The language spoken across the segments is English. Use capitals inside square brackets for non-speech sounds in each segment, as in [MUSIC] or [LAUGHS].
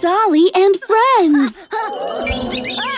Dolly and friends! [LAUGHS]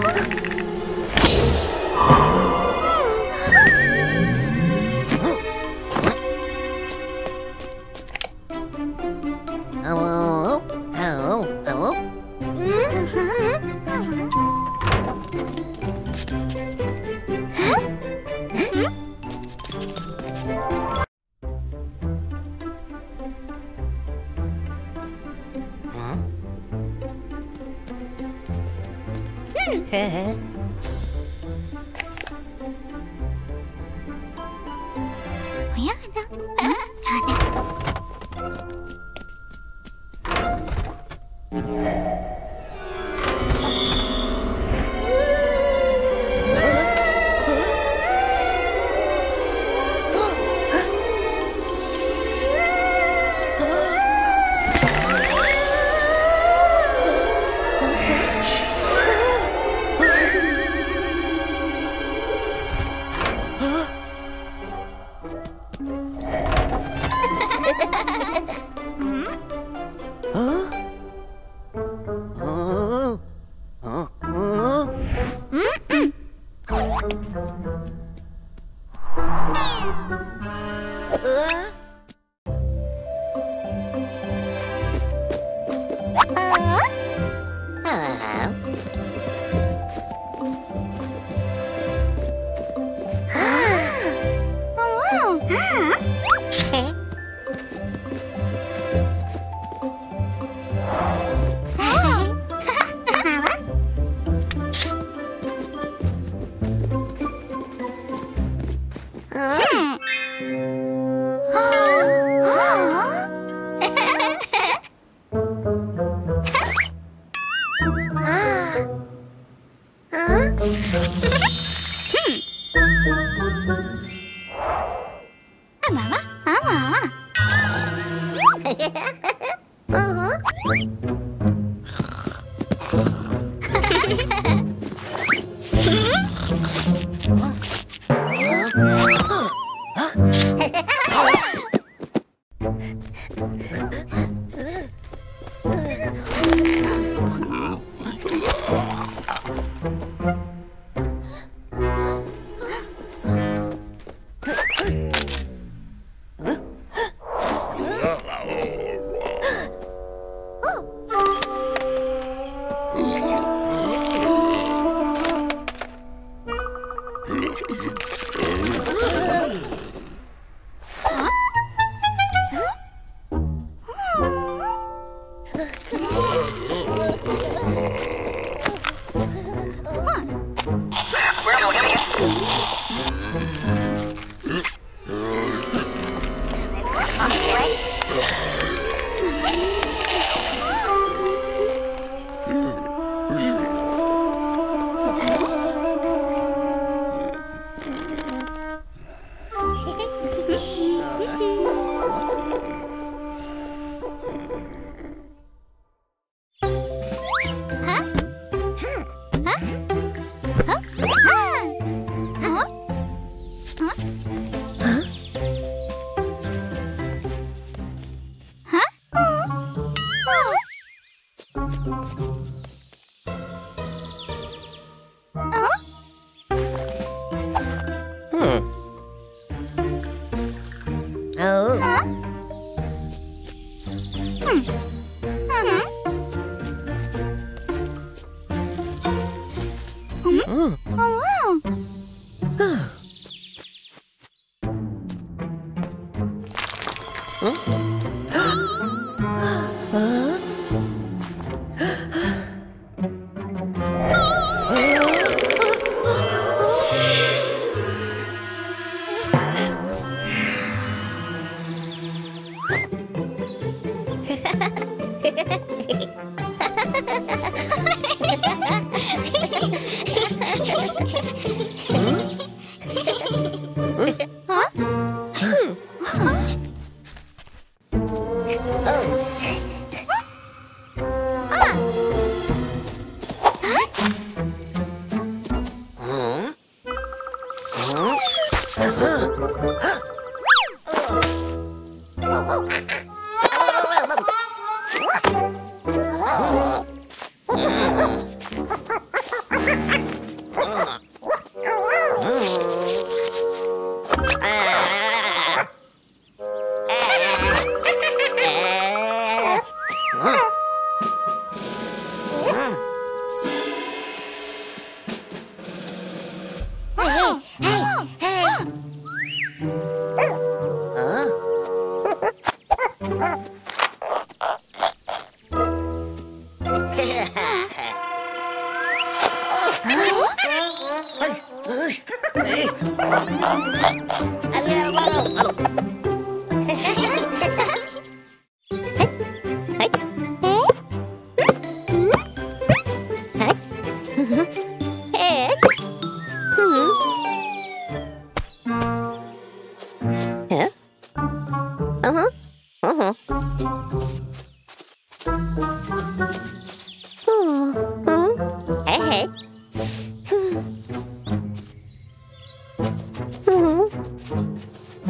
Oh. Huh?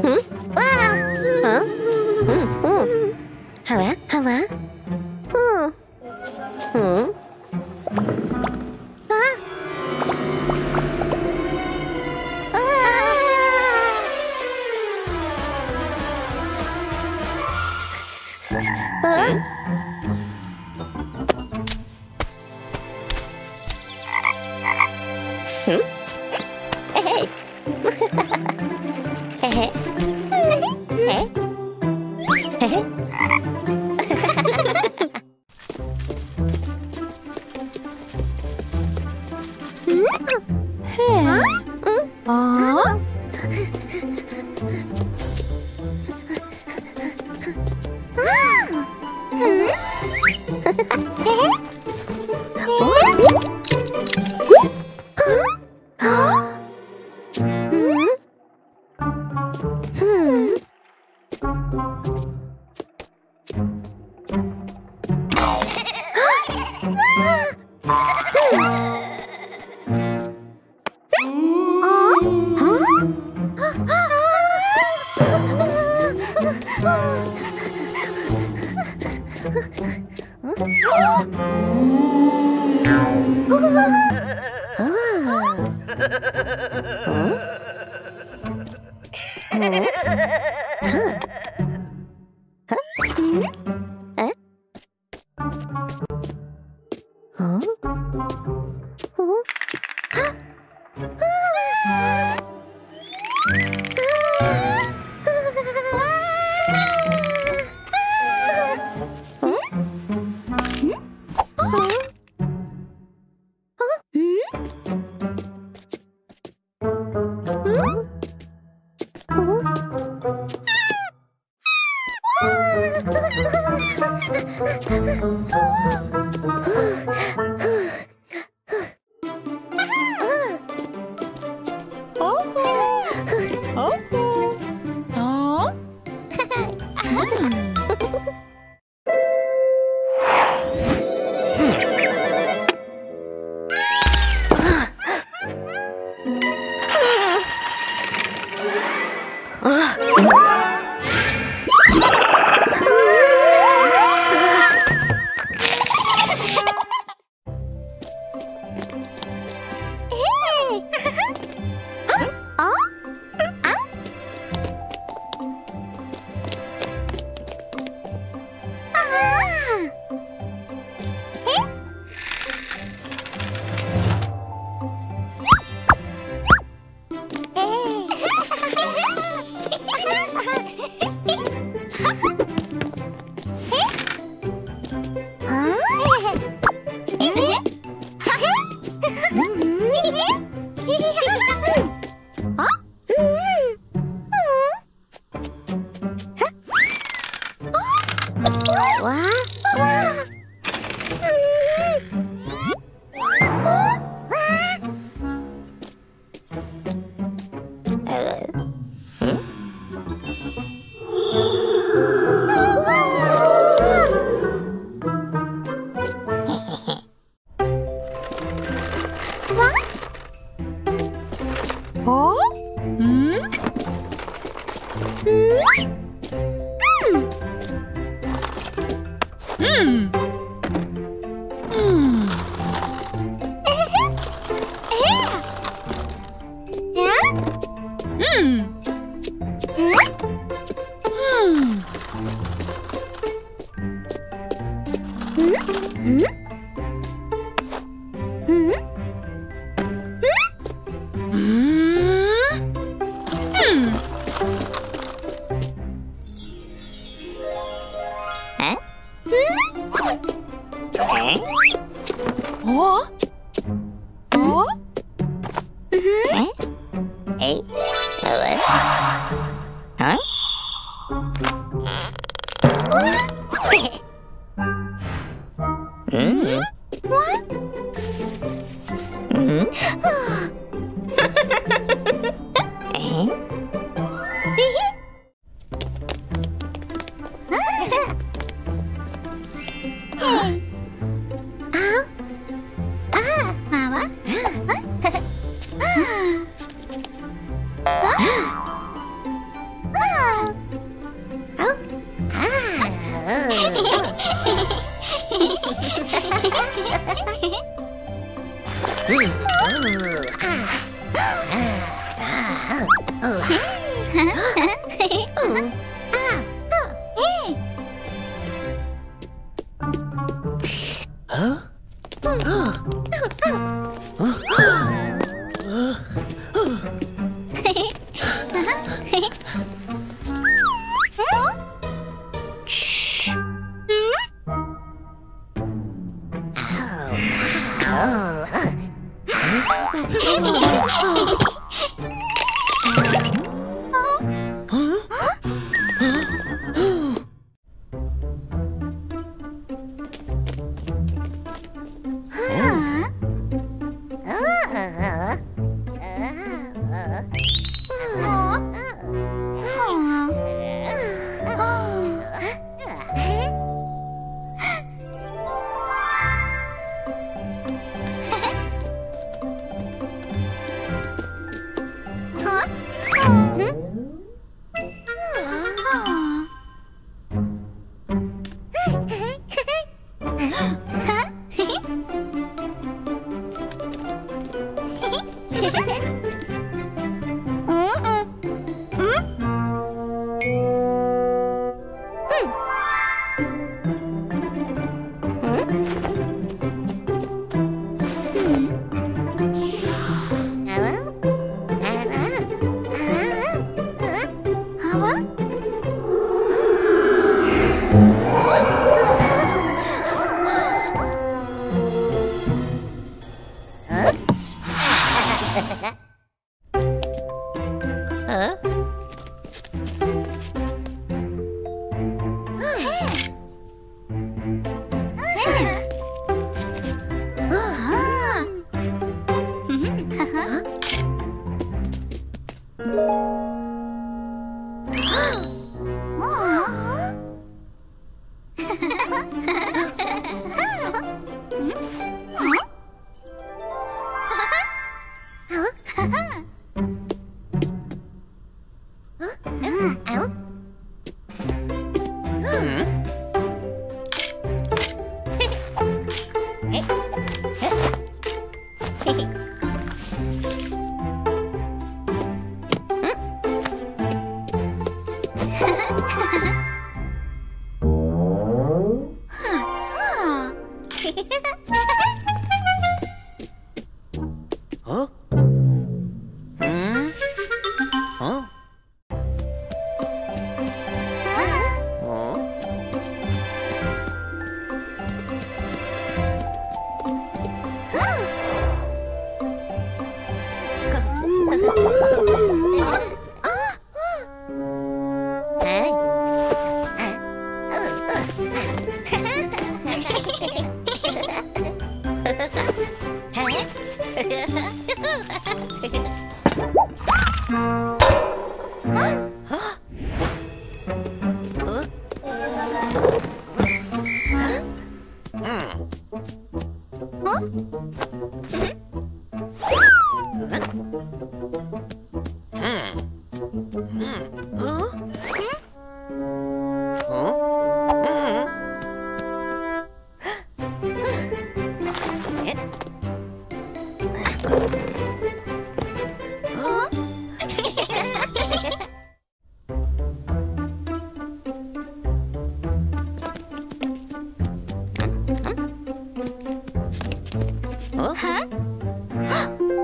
Hmm? Huh? [LAUGHS] 嗯。Hmm. えっ? [LAUGHS] Hả? [LAUGHS] 哈？啊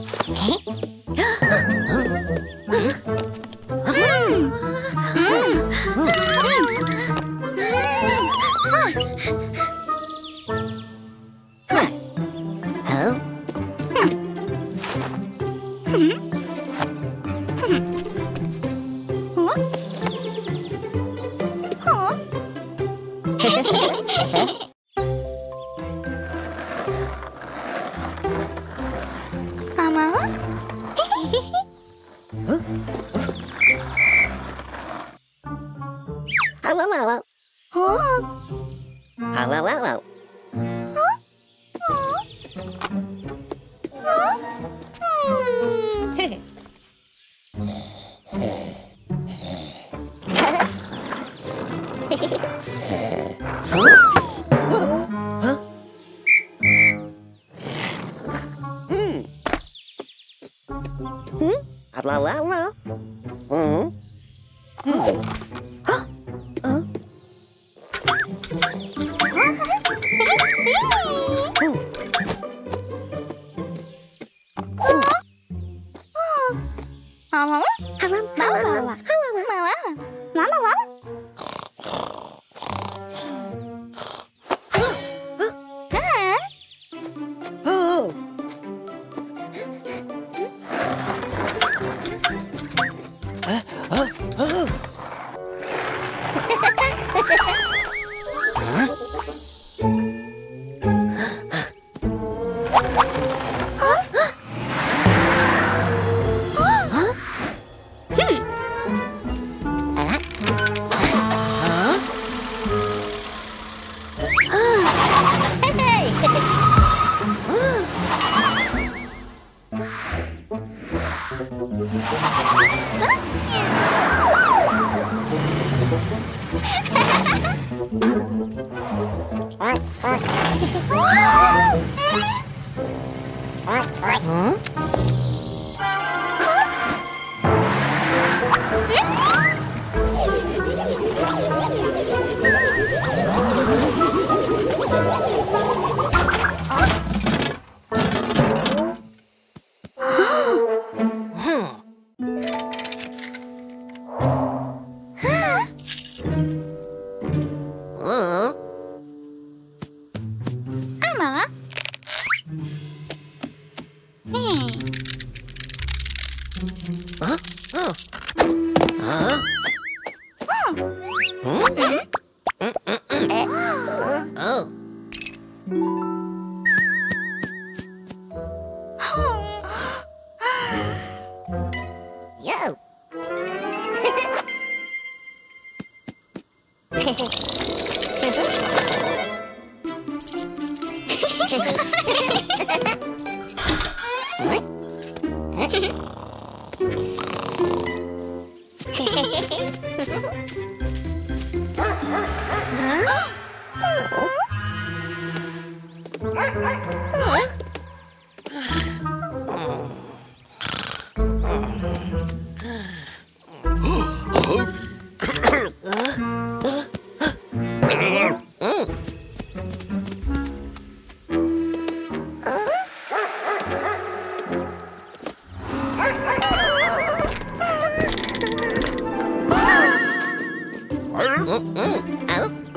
哎，Hehehe oh, oh, oh.